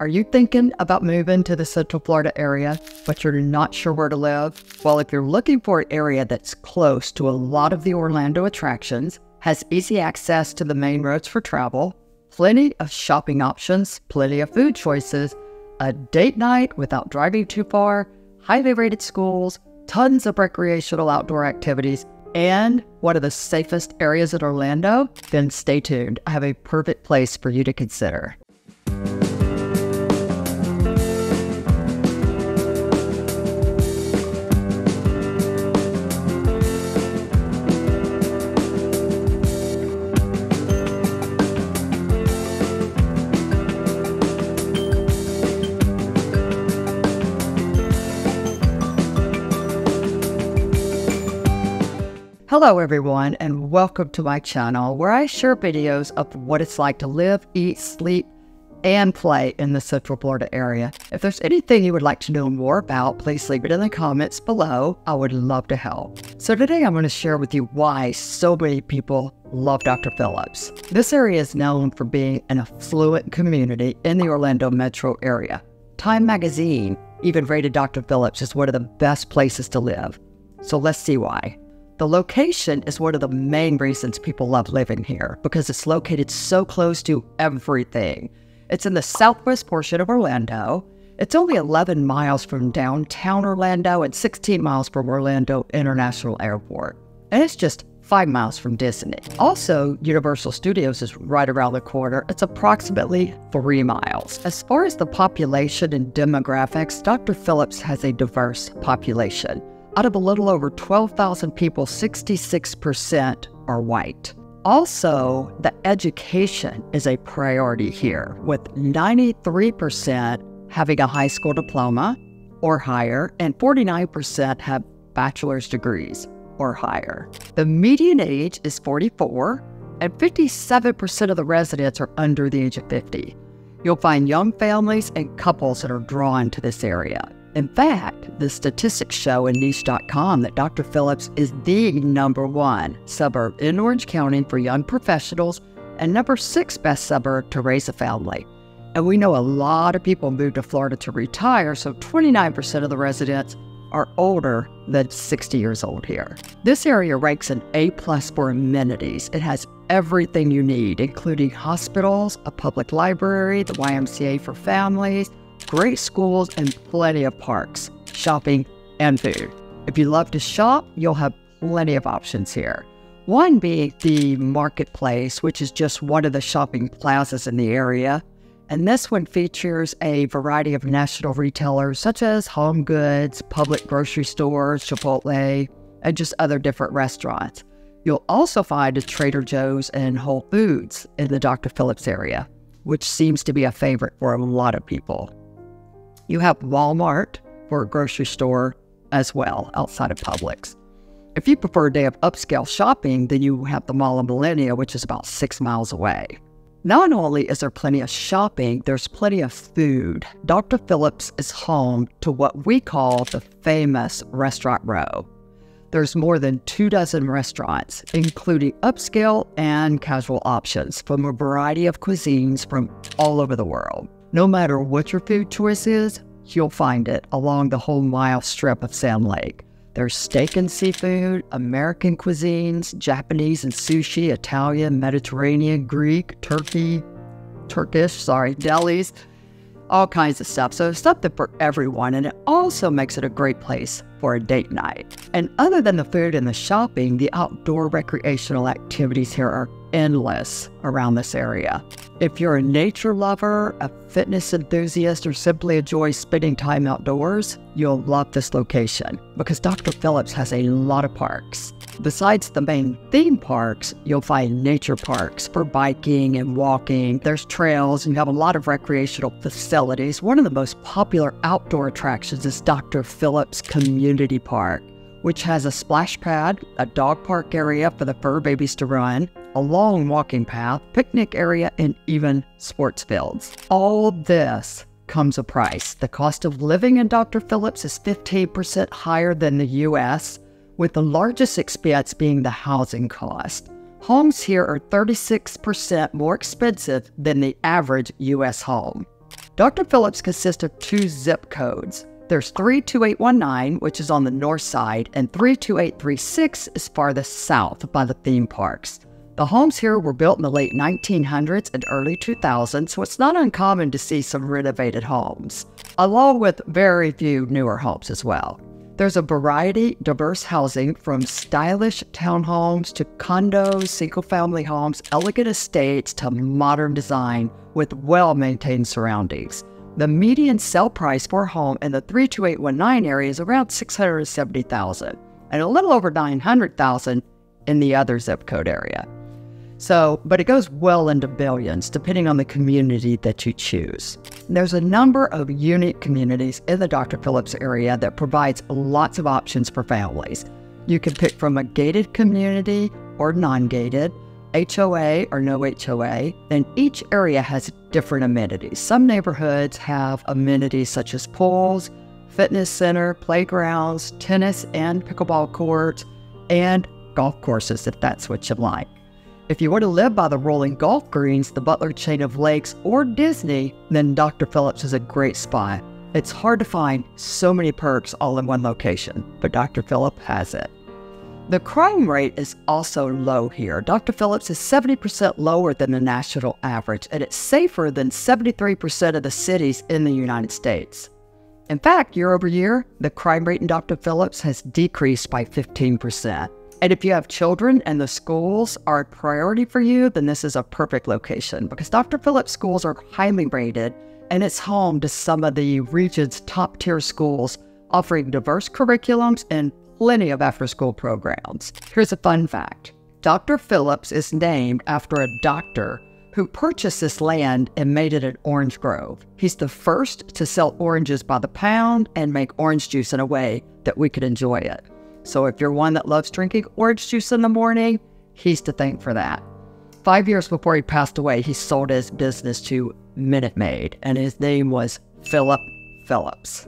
Are you thinking about moving to the Central Florida area, but you're not sure where to live? Well, if you're looking for an area that's close to a lot of the Orlando attractions, has easy access to the main roads for travel, plenty of shopping options, plenty of food choices, a date night without driving too far, highly rated schools, tons of recreational outdoor activities, and one of the safest areas in Orlando, then stay tuned. I have a perfect place for you to consider. Hello everyone and welcome to my channel where I share videos of what it's like to live, eat, sleep, and play in the Central Florida area. If there's anything you would like to know more about, please leave it in the comments below. I would love to help. So today I'm going to share with you why so many people love Dr. Phillips. This area is known for being an affluent community in the Orlando metro area. Time magazine even rated Dr. Phillips as one of the best places to live. So let's see why. The location is one of the main reasons people love living here because it's located so close to everything. It's in the southwest portion of Orlando. It's only 11 miles from downtown Orlando and 16 miles from Orlando International Airport. And it's just five miles from Disney. Also, Universal Studios is right around the corner. It's approximately three miles. As far as the population and demographics, Dr. Phillips has a diverse population. Out of a little over 12,000 people, 66% are white. Also, the education is a priority here, with 93% having a high school diploma or higher, and 49% have bachelor's degrees or higher. The median age is 44, and 57% of the residents are under the age of 50. You'll find young families and couples that are drawn to this area. In fact, the statistics show in niche.com that Dr. Phillips is the number one suburb in Orange County for young professionals and number six best suburb to raise a family. And we know a lot of people move to Florida to retire, so 29% of the residents are older than 60 years old here. This area ranks an A plus for amenities. It has everything you need, including hospitals, a public library, the YMCA for families, great schools, and plenty of parks, shopping, and food. If you love to shop, you'll have plenty of options here. One being the Marketplace, which is just one of the shopping plazas in the area. And this one features a variety of national retailers such as Home Goods, Publix grocery stores, Chipotle, and just other different restaurants. You'll also find a Trader Joe's and Whole Foods in the Dr. Phillips area, which seems to be a favorite for a lot of people. You have Walmart for a grocery store as well outside of Publix. If you prefer a day of upscale shopping, then you have the Mall of Millenia, which is about six miles away. Not only is there plenty of shopping, there's plenty of food. Dr. Phillips is home to what we call the famous Restaurant Row. There's more than two dozen restaurants, including upscale and casual options from a variety of cuisines from all over the world. No matter what your food choice is, you'll find it along the whole mile strip of Sand Lake. There's steak and seafood, American cuisines, Japanese and sushi, Italian, Mediterranean, Greek, Turkey, Turkish, sorry, delis, all kinds of stuff. So it's something for everyone. And it also makes it a great place for a date night. And other than the food and the shopping, the outdoor recreational activities here are endless around this area. If you're a nature lover, a fitness enthusiast, or simply enjoy spending time outdoors, you'll love this location because Dr. Phillips has a lot of parks. Besides the main theme parks, you'll find nature parks for biking and walking. There's trails and you have a lot of recreational facilities. One of the most popular outdoor attractions is Dr. Phillips Community Park which has a splash pad, a dog park area for the fur babies to run, a long walking path, picnic area, and even sports fields. All this comes a price. The cost of living in Dr. Phillips is 15% higher than the US, with the largest expense being the housing cost. Homes here are 36% more expensive than the average US home. Dr. Phillips consists of two zip codes. There's 32819, which is on the north side, and 32836 is farthest south by the theme parks. The homes here were built in the late 1900s and early 2000s, so it's not uncommon to see some renovated homes, along with very few newer homes as well. There's a variety, diverse housing from stylish townhomes to condos, single family homes, elegant estates to modern design with well maintained surroundings. The median sell price for a home in the 32819 area is around 670,000 and a little over 900,000 in the other zip code area. So, but it goes well into billions depending on the community that you choose. There's a number of unique communities in the Dr. Phillips area that provides lots of options for families. You can pick from a gated community or non-gated, HOA or no HOA, and each area has different amenities. Some neighborhoods have amenities such as pools, fitness center, playgrounds, tennis and pickleball courts, and golf courses if that's what you like. If you want to live by the rolling golf greens, the Butler chain of lakes, or Disney, then Dr. Phillips is a great spot. It's hard to find so many perks all in one location, but Dr. Phillips has it. The crime rate is also low here. Dr. Phillips is 70% lower than the national average, and it's safer than 73% of the cities in the United States. In fact, year over year, the crime rate in Dr. Phillips has decreased by 15%. And if you have children and the schools are a priority for you, then this is a perfect location because Dr. Phillips schools are highly rated and it's home to some of the region's top tier schools offering diverse curriculums and plenty of after school programs. Here's a fun fact Dr. Phillips is named after a doctor who purchased this land and made it an orange grove. He's the first to sell oranges by the pound and make orange juice in a way that we could enjoy it. So if you're one that loves drinking orange juice in the morning, he's to thank for that. Five years before he passed away, he sold his business to Minute Maid, and his name was Philip Phillips.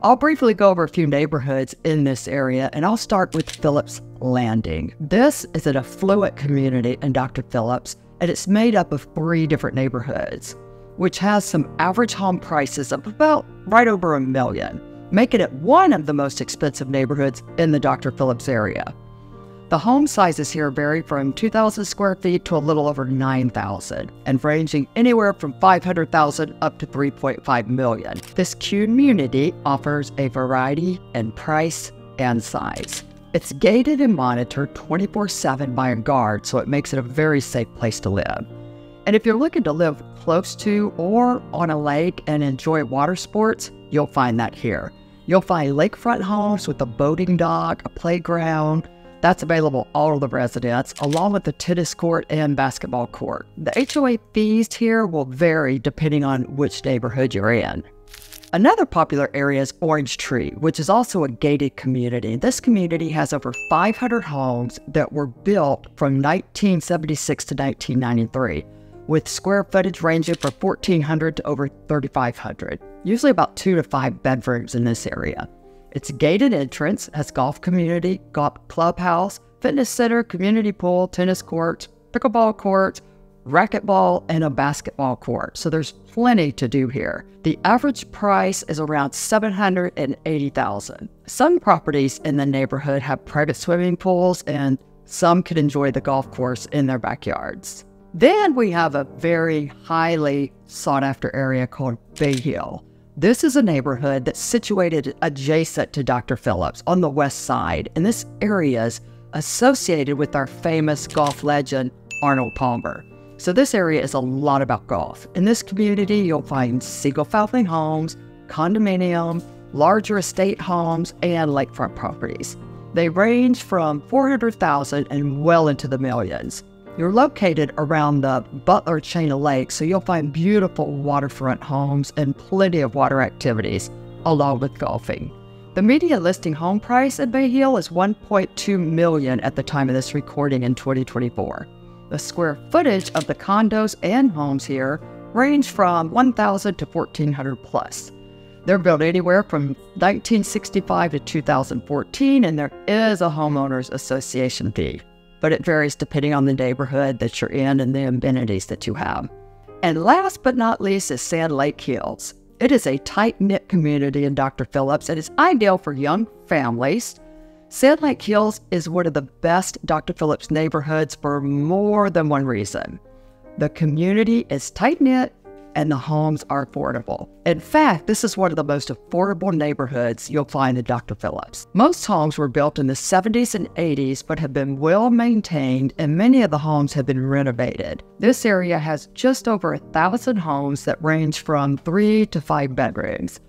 I'll briefly go over a few neighborhoods in this area, and I'll start with Phillips Landing. This is an affluent community in Dr. Phillips, and it's made up of three different neighborhoods, which has some average home prices of about right over a million making it one of the most expensive neighborhoods in the Dr. Phillips area. The home sizes here vary from 2,000 square feet to a little over 9,000, and ranging anywhere from 500,000 up to 3.5 million. This community offers a variety in price and size. It's gated and monitored 24 7 by a guard, so it makes it a very safe place to live. And if you're looking to live close to or on a lake and enjoy water sports, you'll find that here. You'll find lakefront homes with a boating dock, a playground. That's available all of the residents, along with the tennis court and basketball court. The HOA fees here will vary depending on which neighborhood you're in. Another popular area is Orange Tree, which is also a gated community. This community has over 500 homes that were built from 1976 to 1993 with square footage ranging from 1,400 to over 3,500, usually about two to five bedrooms in this area. It's gated entrance, has golf community, golf clubhouse, fitness center, community pool, tennis courts, pickleball courts, racquetball, and a basketball court. So there's plenty to do here. The average price is around 780,000. Some properties in the neighborhood have private swimming pools and some could enjoy the golf course in their backyards. Then we have a very highly sought after area called Bay Hill. This is a neighborhood that's situated adjacent to Dr. Phillips on the west side, and this area is associated with our famous golf legend, Arnold Palmer. So this area is a lot about golf. In this community, you'll find single family homes, condominium, larger estate homes, and lakefront properties. They range from 400,000 and well into the millions. You're located around the Butler chain of lakes, so you'll find beautiful waterfront homes and plenty of water activities, along with golfing. The median listing home price at Bay Hill is 1.2 million at the time of this recording in 2024. The square footage of the condos and homes here range from 1,000 to 1,400 plus. They're built anywhere from 1965 to 2014, and there is a homeowners association fee but it varies depending on the neighborhood that you're in and the amenities that you have. And last but not least is Sand Lake Hills. It is a tight knit community in Dr. Phillips and is ideal for young families. Sand Lake Hills is one of the best Dr. Phillips neighborhoods for more than one reason. The community is tight knit and the homes are affordable. In fact, this is one of the most affordable neighborhoods you'll find in Dr. Phillips. Most homes were built in the 70s and 80s but have been well maintained, and many of the homes have been renovated. This area has just over a thousand homes that range from three to five bedrooms,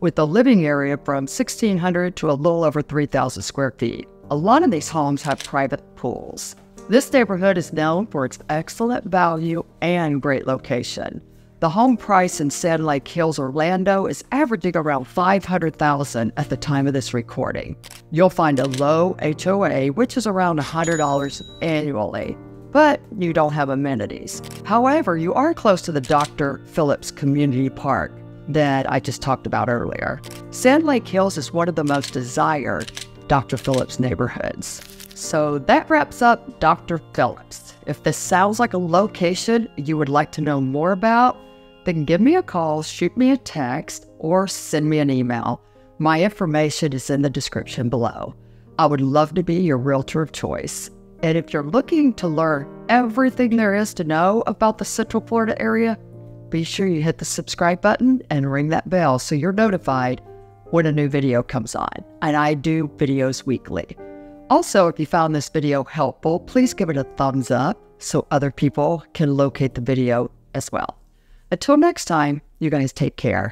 with the living area from 1,600 to a little over 3,000 square feet. A lot of these homes have private pools. This neighborhood is known for its excellent value and great location. The home price in Sand Lake Hills, Orlando is averaging around 500,000 at the time of this recording. You'll find a low HOA, which is around $100 annually, but you don't have amenities. However, you are close to the Dr. Phillips Community Park that I just talked about earlier. Sand Lake Hills is one of the most desired Dr. Phillips neighborhoods. So that wraps up Dr. Phillips. If this sounds like a location you would like to know more about, then give me a call, shoot me a text, or send me an email. My information is in the description below. I would love to be your realtor of choice. And if you're looking to learn everything there is to know about the Central Florida area, be sure you hit the subscribe button and ring that bell so you're notified when a new video comes on. And I do videos weekly. Also, if you found this video helpful, please give it a thumbs up so other people can locate the video as well. Until next time, you guys take care.